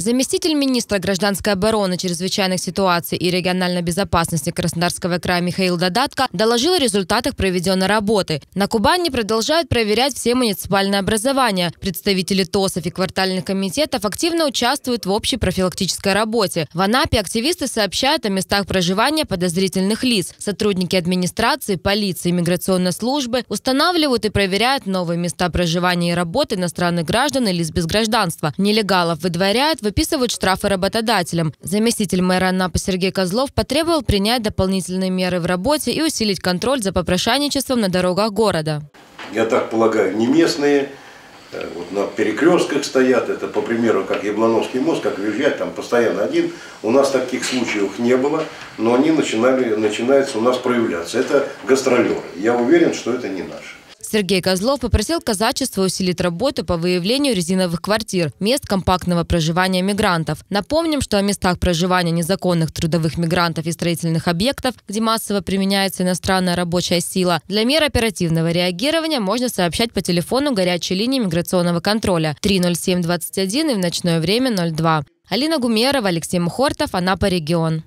Заместитель министра гражданской обороны, чрезвычайных ситуаций и региональной безопасности Краснодарского края Михаил Додатко доложил о результатах проведенной работы. На Кубани продолжают проверять все муниципальные образования. Представители ТОСов и квартальных комитетов активно участвуют в общей профилактической работе. В Анапе активисты сообщают о местах проживания подозрительных лиц. Сотрудники администрации, полиции, миграционной службы устанавливают и проверяют новые места проживания и работы иностранных граждан и лиц без гражданства. Нелегалов выдворяют, выписывают штрафы работодателям. Заместитель мэра Анапы Сергей Козлов потребовал принять дополнительные меры в работе и усилить контроль за попрошайничеством на дорогах города. Я так полагаю, не местные, э, вот на перекрестках стоят, это по примеру, как Яблоновский мост, как въезжать, там постоянно один. У нас таких случаев не было, но они начинали, начинаются у нас проявляться. Это гастролеры. Я уверен, что это не наши. Сергей Козлов попросил казачество усилить работу по выявлению резиновых квартир, мест компактного проживания мигрантов. Напомним, что о местах проживания незаконных трудовых мигрантов и строительных объектов, где массово применяется иностранная рабочая сила, для мер оперативного реагирования можно сообщать по телефону горячей линии миграционного контроля 30721 и в ночное время 02. Алина Гумерова, Алексей Мухортов, Анапа регион.